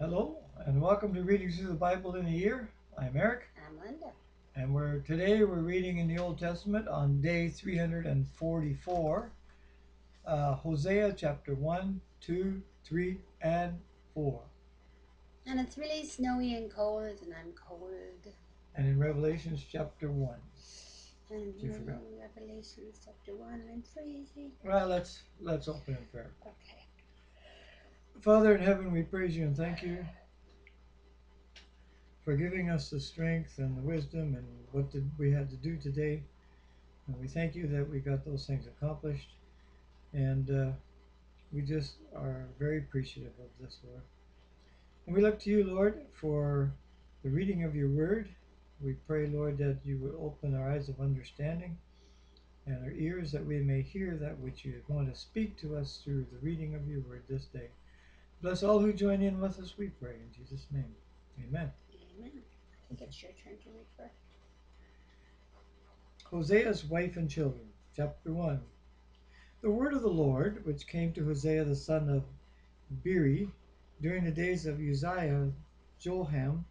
Hello, and welcome to Reading Through the Bible in a Year. I'm Eric, I'm Linda. and we're today we're reading in the Old Testament on day 344, uh, Hosea chapter 1, 2, 3, and 4. And it's really snowy and cold, and I'm cold. And in Revelations chapter 1. And You forgot. Revelations chapter 1, I'm freezing. Well, let's let's open in prayer. Okay. Father in heaven, we praise you and thank you for giving us the strength and the wisdom and what did we had to do today. And we thank you that we got those things accomplished. And uh, we just are very appreciative of this, Lord. And we look to you, Lord, for the reading of your word. We pray, Lord, that you would open our eyes of understanding and our ears that we may hear that which you want to speak to us through the reading of your word this day. Bless all who join in with us, we pray. In Jesus' name, amen. Amen. I think it's your turn to read first. Hosea's wife and children, chapter 1. The word of the Lord, which came to Hosea the son of Beeri during the days of Uzziah, Jotham,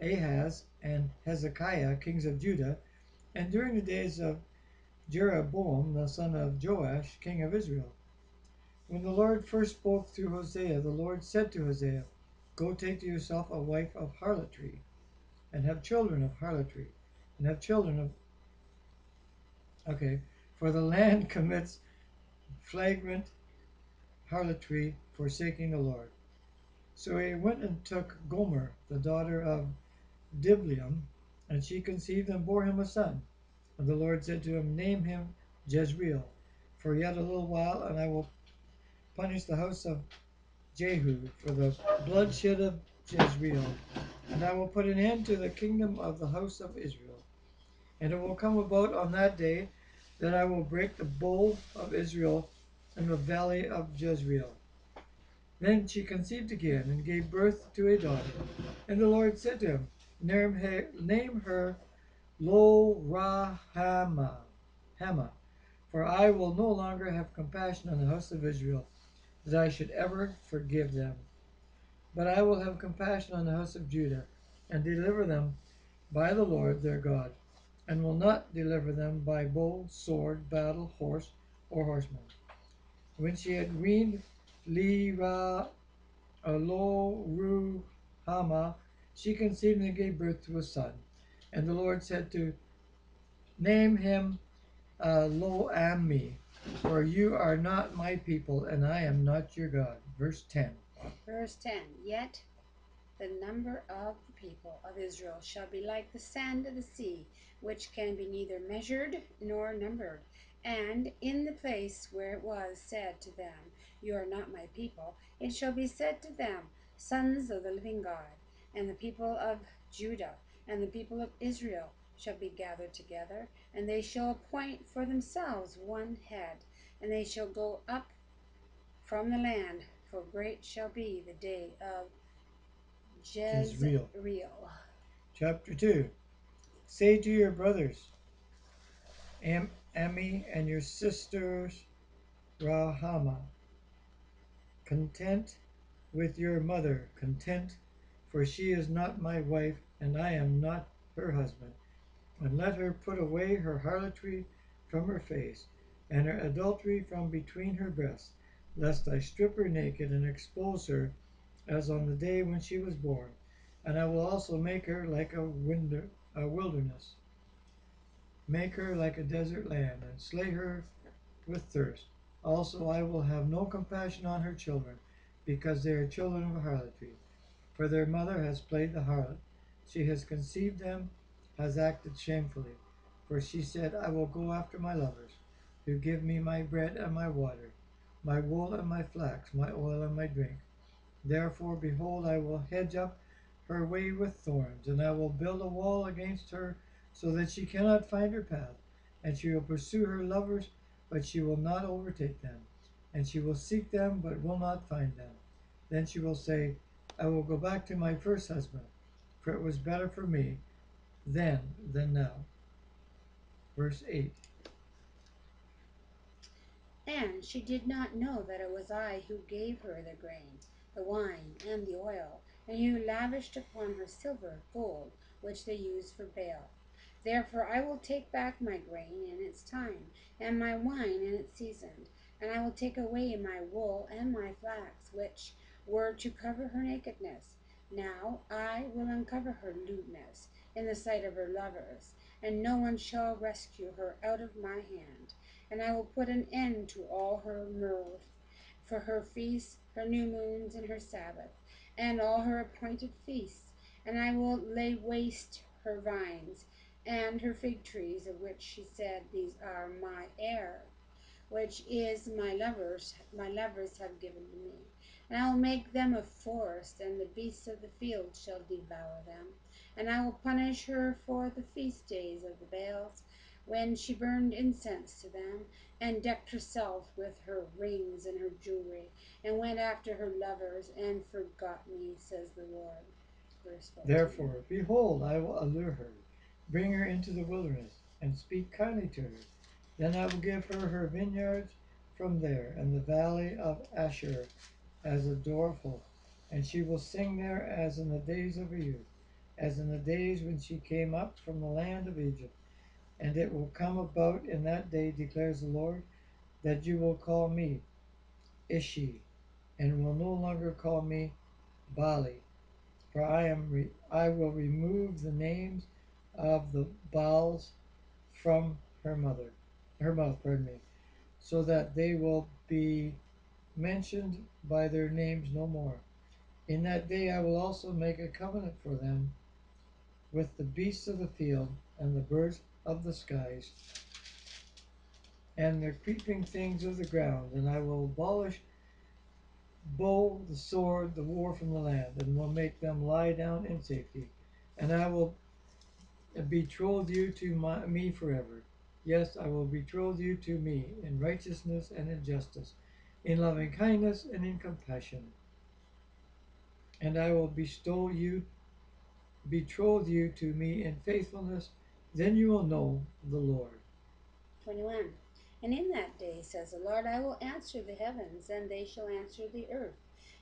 Ahaz, and Hezekiah, kings of Judah, and during the days of Jeroboam, the son of Joash, king of Israel. When the Lord first spoke through Hosea, the Lord said to Hosea, Go take to yourself a wife of harlotry, and have children of harlotry, and have children of Okay, for the land commits flagrant harlotry, forsaking the Lord. So he went and took Gomer, the daughter of Diblaim, and she conceived and bore him a son. And the Lord said to him, Name him Jezreel, for yet a little while, and I will punish the house of Jehu for the bloodshed of Jezreel, and I will put an end to the kingdom of the house of Israel. And it will come about on that day that I will break the bow of Israel in the valley of Jezreel. Then she conceived again and gave birth to a daughter. And the Lord said to him, Name her, name her Lo Rahama, Hama, for I will no longer have compassion on the house of Israel, that I should ever forgive them. But I will have compassion on the house of Judah, and deliver them by the Lord their God and will not deliver them by bow, sword, battle, horse, or horseman. When she had weaned Lira Alo Ru Hama, she conceived and gave birth to a son. And the Lord said to name him uh, Lo Ammi, for you are not my people, and I am not your God. Verse 10. Verse 10 Yet the number of the people of Israel shall be like the sand of the sea, which can be neither measured nor numbered. And in the place where it was said to them, You are not my people, it shall be said to them, Sons of the living God. And the people of Judah and the people of Israel shall be gathered together, and they shall appoint for themselves one head, and they shall go up from the land, for great shall be the day of Jezreel. Jezreel. Chapter 2 Say to your brothers, Am- Ami, and your sisters, Rahama, content with your mother, content, for she is not my wife, and I am not her husband. And let her put away her harlotry from her face, and her adultery from between her breasts, lest I strip her naked and expose her as on the day when she was born. And I will also make her like a, winder, a wilderness, make her like a desert land, and slay her with thirst. Also, I will have no compassion on her children, because they are children of harlotry. For their mother has played the harlot. She has conceived them, has acted shamefully. For she said, I will go after my lovers, who give me my bread and my water, my wool and my flax, my oil and my drink. Therefore, behold, I will hedge up her way with thorns, and I will build a wall against her, so that she cannot find her path. And she will pursue her lovers, but she will not overtake them. And she will seek them, but will not find them. Then she will say, I will go back to my first husband, for it was better for me then than now. Verse 8 And she did not know that it was I who gave her the grain, the wine, and the oil. and who lavished upon her silver, gold, which they used for Baal. Therefore I will take back my grain in its time, and my wine in its season, and I will take away my wool and my flax, which were to cover her nakedness. Now I will uncover her lewdness in the sight of her lovers, and no one shall rescue her out of my hand. And I will put an end to all her mirth, for her feasts, her new moons, and her Sabbath, and all her appointed feasts. And I will lay waste her vines and her fig trees, of which she said, These are my heir, which is my lovers, my lovers have given to me. And I will make them a forest, and the beasts of the field shall devour them. And I will punish her for the feast days of the Baals, when she burned incense to them, and decked herself with her rings and her jewelry, and went after her lovers, and forgot me, says the Lord. Therefore, behold, I will allure her Bring her into the wilderness, and speak kindly to her. Then I will give her her vineyards from there, and the valley of Ashur as a doorful, and she will sing there as in the days of her youth, as in the days when she came up from the land of Egypt. And it will come about in that day, declares the Lord, that you will call me Ishi, and will no longer call me Baali, for I am I will remove the names of the Baals from her mother, her mouth, pardon me, so that they will be mentioned by their names no more. In that day I will also make a covenant for them with the beasts of the field and the birds of the skies and the creeping things of the ground, and I will abolish bow, the sword, the war from the land, and will make them lie down in safety. And I will betroth you to my, me forever. Yes, I will betroth you to me in righteousness and in justice, in loving kindness and in compassion. And I will bestow you, betroth you to me in faithfulness. Then you will know the Lord. 21. And in that day, says the Lord, I will answer the heavens, and they shall answer the earth.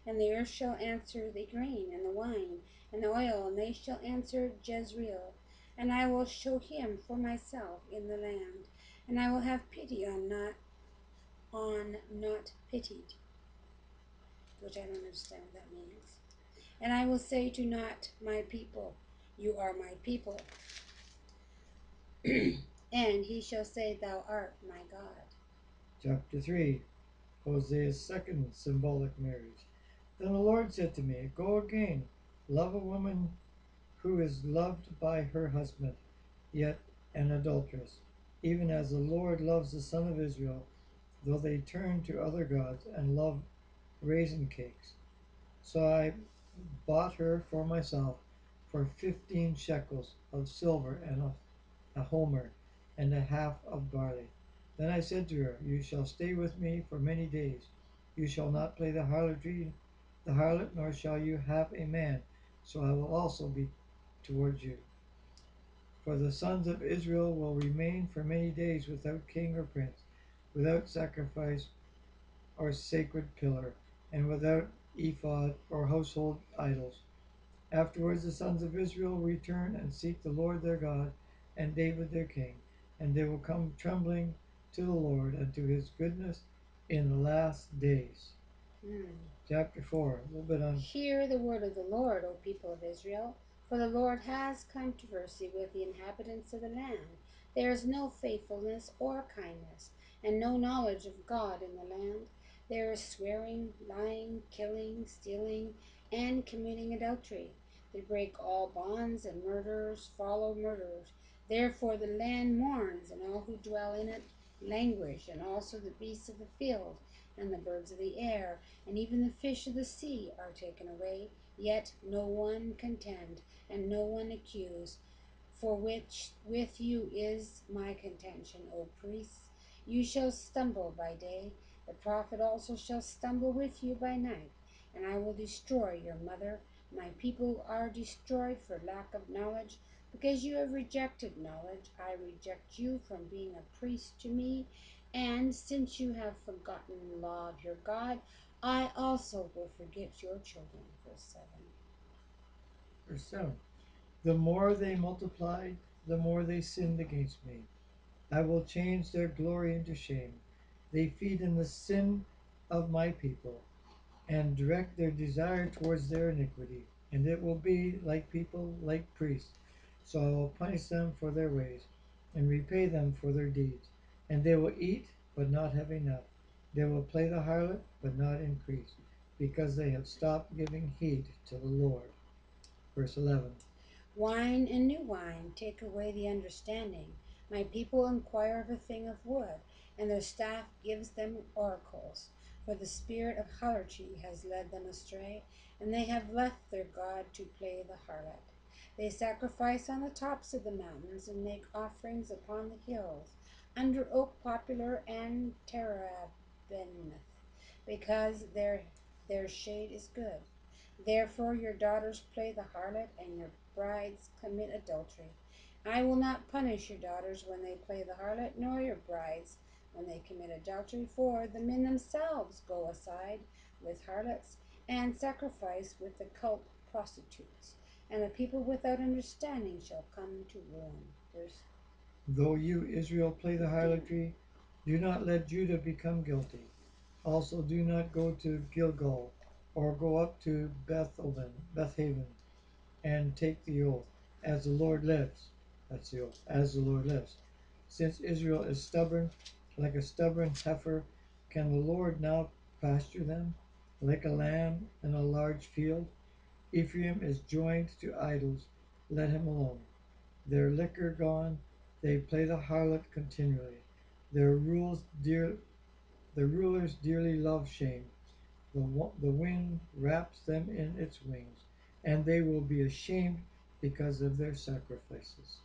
And the earth shall answer the grain, and the wine, and the oil, and they shall answer Jezreel and I will show him for myself in the land, and I will have pity on not on not pitied, which I don't understand what that means. And I will say to not my people, You are my people. and he shall say, Thou art my God. Chapter 3 Hosea's second symbolic marriage. Then the Lord said to me, Go again, love a woman who is loved by her husband, yet an adulteress, even as the Lord loves the son of Israel, though they turn to other gods and love raisin cakes. So I bought her for myself for fifteen shekels of silver and a, a homer and a half of barley. Then I said to her, You shall stay with me for many days. You shall not play the harlotry, the harlot, nor shall you have a man. So I will also be towards you. For the sons of Israel will remain for many days without king or prince, without sacrifice or sacred pillar, and without ephod or household idols. Afterwards the sons of Israel return and seek the Lord their God and David their king, and they will come trembling to the Lord and to his goodness in the last days. Mm. Chapter 4, a little bit on. Hear the word of the Lord, O people of Israel. For the Lord has controversy with the inhabitants of the land. There is no faithfulness or kindness, and no knowledge of God in the land. There is swearing, lying, killing, stealing, and committing adultery. They break all bonds, and murderers follow murderers. Therefore the land mourns, and all who dwell in it languish, and also the beasts of the field, and the birds of the air, and even the fish of the sea are taken away. Yet no one contend, and no one accuse. For which with you is my contention, O priests. You shall stumble by day, the prophet also shall stumble with you by night, and I will destroy your mother. My people are destroyed for lack of knowledge. Because you have rejected knowledge, I reject you from being a priest to me. And since you have forgotten the law of your God, I also will forget your children. Verse 7. Verse 7 The more they multiplied, the more they sinned against me. I will change their glory into shame. They feed in the sin of my people and direct their desire towards their iniquity. And it will be like people, like priests. So I will punish them for their ways and repay them for their deeds. And they will eat, but not have enough. They will play the harlot, but not increase, because they have stopped giving heed to the Lord. Verse 11 Wine and new wine take away the understanding. My people inquire of a thing of wood, and their staff gives them oracles. For the spirit of harlotry has led them astray, and they have left their God to play the harlot. They sacrifice on the tops of the mountains and make offerings upon the hills, under oak poplar and terebinth, because their their shade is good. Therefore your daughters play the harlot, and your brides commit adultery. I will not punish your daughters when they play the harlot, nor your brides when they commit adultery, for the men themselves go aside with harlots and sacrifice with the cult prostitutes, and the people without understanding shall come to ruin. Though you, Israel, play the harlotry, do not let Judah become guilty. Also, do not go to Gilgal or go up to Bethaven, Bethaven, and take the oath, as the Lord lives. That's the oath, as the Lord lives. Since Israel is stubborn, like a stubborn heifer, can the Lord now pasture them, like a lamb in a large field? Ephraim is joined to idols, let him alone. Their liquor gone, they play the harlot continually. Their rules dear, the rulers dearly love shame. The, the wind wraps them in its wings, and they will be ashamed because of their sacrifices.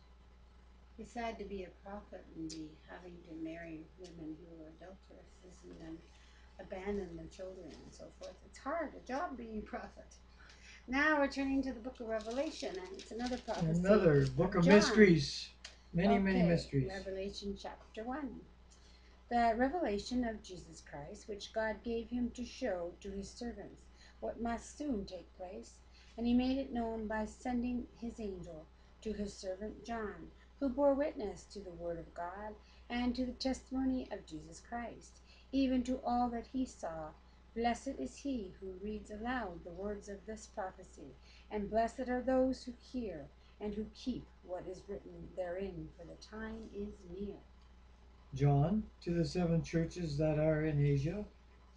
It's sad to be a prophet and be having to marry women who are adulteresses and then abandon their children and so forth. It's hard, a job being a prophet. Now we're turning to the book of Revelation, and it's another prophecy. Another book of John. mysteries. Many, many mysteries. Revelation chapter 1. The revelation of Jesus Christ, which God gave him to show to his servants what must soon take place, and he made it known by sending his angel to his servant John, who bore witness to the word of God and to the testimony of Jesus Christ, even to all that he saw. Blessed is he who reads aloud the words of this prophecy, and blessed are those who hear and who keep what is written therein, for the time is near. John, to the seven churches that are in Asia,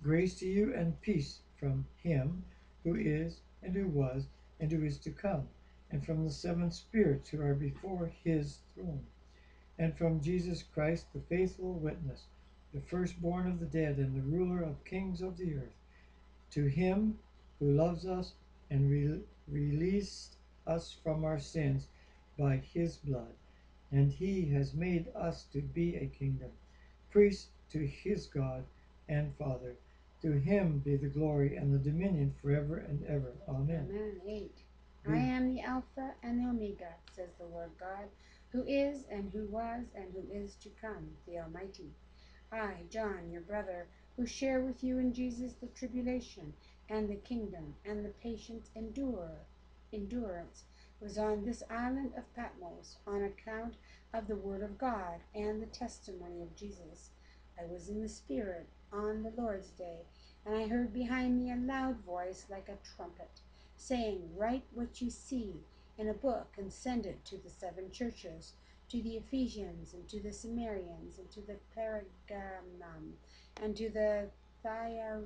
grace to you and peace from him who is, and who was, and who is to come, and from the seven spirits who are before his throne, and from Jesus Christ, the faithful witness, the firstborn of the dead, and the ruler of kings of the earth. To him who loves us and re- released us from our sins by his blood and he has made us to be a kingdom, priests to his God and Father. To him be the glory and the dominion forever and ever. Amen. Amen. Hmm. 8. I am the Alpha and the Omega, says the Lord God, who is, and who was, and who is to come, the Almighty. I, John, your brother, who share with you in Jesus the tribulation, and the kingdom, and the patient endure, endurance, was on this island of Patmos on account of the word of God and the testimony of Jesus. I was in the Spirit on the Lord's day, and I heard behind me a loud voice like a trumpet, saying, Write what you see in a book and send it to the seven churches, to the Ephesians, and to the Sumerians, and to the Pergamum, and to the Thyatira,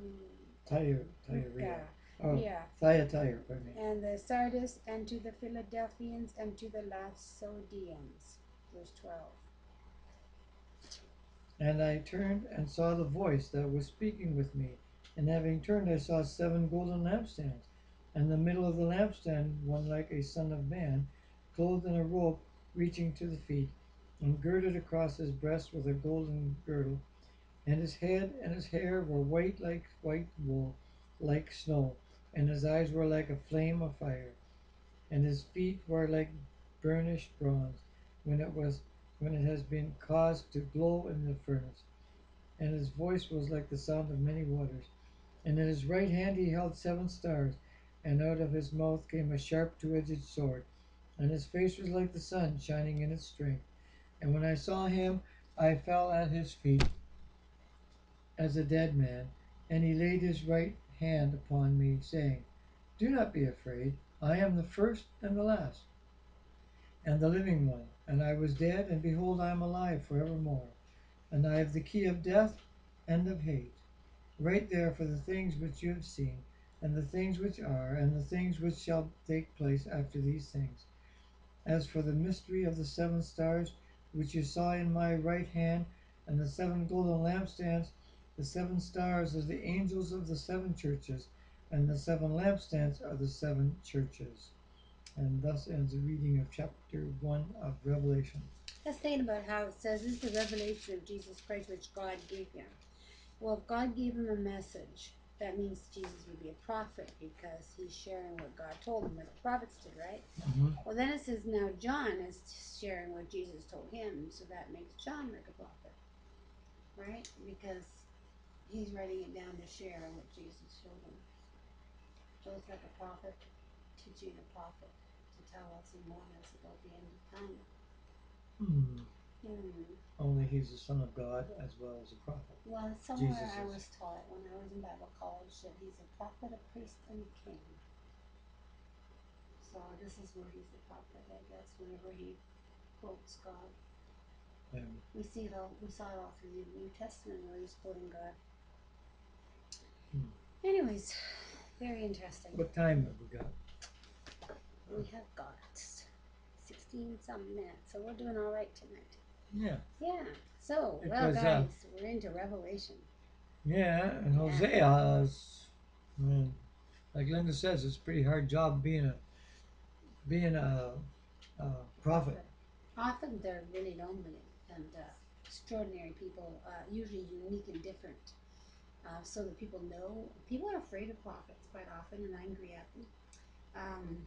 Tyre, oh, yeah, Thyatira, pardon me. and the Sardis, and to the Philadelphians, and to the Laodiceans. Verse 12. And I turned and saw the voice that was speaking with me. And having turned, I saw seven golden lampstands. In the middle of the lampstand, one like a son of man, clothed in a robe reaching to the feet, and girded across his breast with a golden girdle. And his head and his hair were white like white wool, like snow, and his eyes were like a flame of fire, and his feet were like burnished bronze, when it was when it has been caused to glow in the furnace. And his voice was like the sound of many waters. And in his right hand he held seven stars, and out of his mouth came a sharp two edged sword, and his face was like the sun shining in its strength. And when I saw him, I fell at his feet as a dead man, and he laid his right hand upon me, saying, Do not be afraid, I am the first and the last, and the living one. And I was dead, and behold, I am alive forevermore, and I have the key of death and of Hades. Write there for the things which you have seen, and the things which are, and the things which shall take place after these things. As for the mystery of the seven stars, which you saw in my right hand, and the seven golden lampstands, the seven stars are the angels of the seven churches, and the seven lampstands are the seven churches. And thus ends the reading of chapter 1 of Revelation. Let's think about how it says this is the revelation of Jesus Christ which God gave him. Well, if God gave him a message, that means Jesus would be a prophet because he's sharing what God told him, what the prophets did, right? Mm-hmm. Well, then it says now John is sharing what Jesus told him, so that makes John like a prophet, right? Because he's writing it down to share what Jesus showed him. It's like a prophet teaching a prophet to tell us and warn us about the end of time. Hmm. Hmm. Only he's the Son of God as well as a prophet. Well, somewhere Jesus I was taught when I was in Bible college that he's a prophet, a priest, and a king. So this is where he's the prophet, I guess, whenever he quotes God. We see it all we saw it all through the New Testament where he's quoting God. Hmm. Anyways, very interesting. what time have we got? We have got sixteen some minutes, so we're doing all right tonight. Yeah. Yeah. So, well Because, uh, guys, we're into Revelation. Yeah, and. Hosea is, man, like Linda says, it's a pretty hard job being a being a, a prophet. Often they're really lonely and uh, extraordinary people, uh, usually unique and different. Uh, so that people know, people are afraid of prophets quite often and angry at them. Um,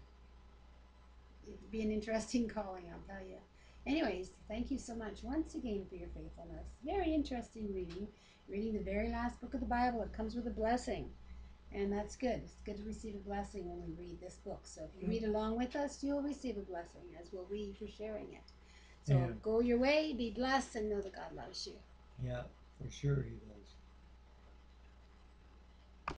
it'd be an interesting calling, I'll tell you. Anyways, thank you so much once again for your faithfulness. Very interesting reading. Reading the very last book of the Bible, it comes with a blessing. And that's good. It's good to receive a blessing when we read this book. So if you read mm-hmm. along with us, you'll receive a blessing, as will we for sharing it. So Yeah. go your way, be blessed, and know that God loves you. Yeah, for sure he does.